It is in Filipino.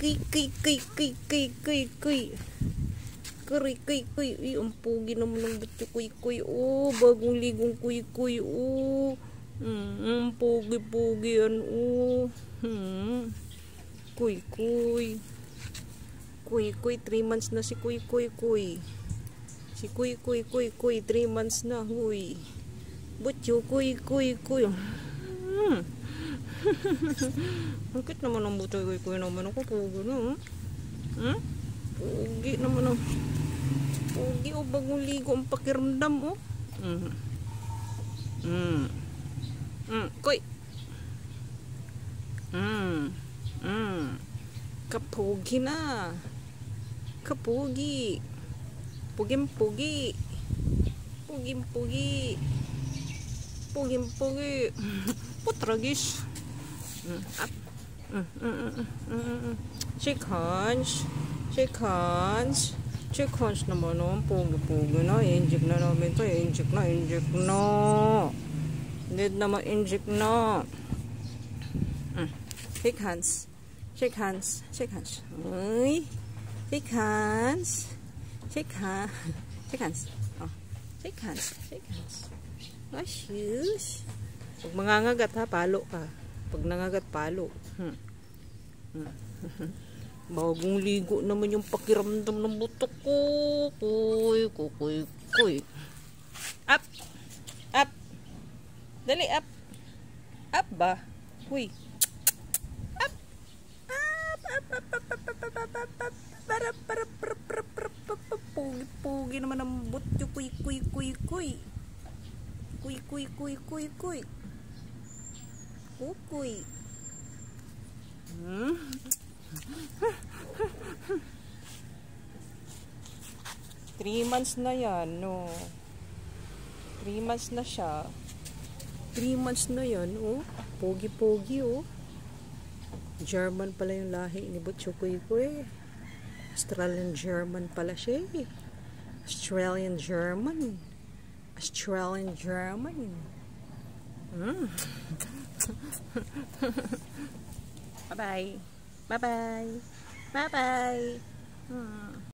kuy, kuy, kuy, kuy, kuy, kuy, kuy. Kuy, kuy, kuy. Ay, ang pugi naman ng butyo, kuy, kuy. Oh, bagong ligong kuy, kuy. Oh. Hmm, pugi, pugi yan. Oh. Hmm. Kuy, kuy. Kuy, kuy. 3 months na si kuy, kuy, kuy. Si kuy, kuy, kuy, kuy. 3 months na, huy. Butyo, kuy, kuy, kuy. Hmm. Bakit naman ang buto kuy, kuy naman ako? Pugi na, hmm? Hmm? Pugi naman ang... Pugi o bagong ligo ang pakiramdam oh. Mm. Mm. Mm. Koy. Mm. Mm. Kapugi na. Kapugi. Pugim pugi. Pugim pugi. Pugim pugi. Putragis. Mm. Up. Mm. Mm. Mm. Mm. Mm. Hands. Check hands naman oh. Pugi-pugi na. Inject na namin to. Inject na. Inject na. Need na ma-inject na. Mm. Shake hands. Shake hands. Shake hands. Uy. Shake hands. Shake hands. Shake hands. Oh. Shake hands. Shake hands. Oh, shush. Pag mangangagat ha, palo ka. Pag nangagat, palo. Hmm. Hmm. Bagong ligo naman yung pakiramdam ng butok ko. Kuy, kuy, kuy. Up. Up. Dali, up. Up ba? Kuy. Up. Up, up, up, up, up, up, up, up, up, up. Para, para, para, para, para, para, Pugi, pugi naman ang butyo. Kuy, kuy, kuy, kuy. Kuy, kuy, kuy, kuy, kuy. Kuy. Hmm? Three months na yan, no. Three months na siya. Three months na yan, oh. Pogi-pogi, oh. German pala yung lahi ni Butchukoy ko eh. Australian German pala siya eh. Australian German. Australian German. 嗯，拜拜，拜拜，拜拜。嗯。